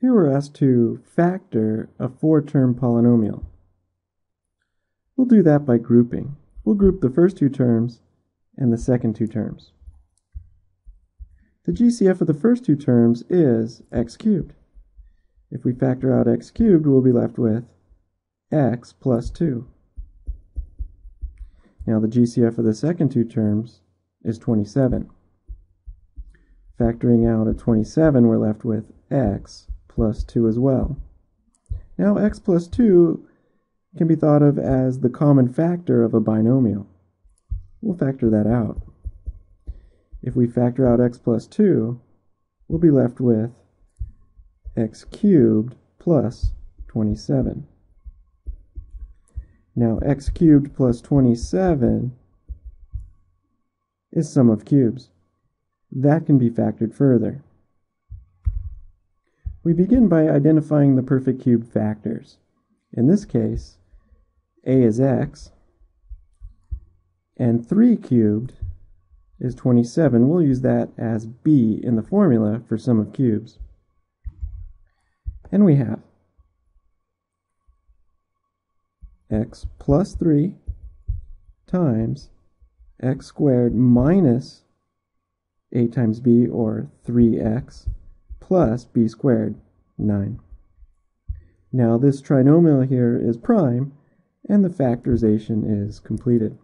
Here we're asked to factor a four-term polynomial. We'll do that by grouping. We'll group the first two terms and the second two terms. The GCF of the first two terms is x cubed. If we factor out x cubed, we'll be left with x plus 2. Now the GCF of the second two terms is 27. Factoring out a 27, we're left with x plus 2 as well. Now x plus 2 can be thought of as the common factor of a binomial. We'll factor that out. If we factor out x plus 2, we'll be left with x cubed plus 27. Now x cubed plus 27 is sum of cubes. That can be factored further. We begin by identifying the perfect cube factors. In this case, a is x, and 3 cubed is 27. We'll use that as b in the formula for sum of cubes. And we have x plus 3 times x squared minus a times b, or 3x, plus b squared, 9. Now this trinomial here is prime, and the factorization is completed.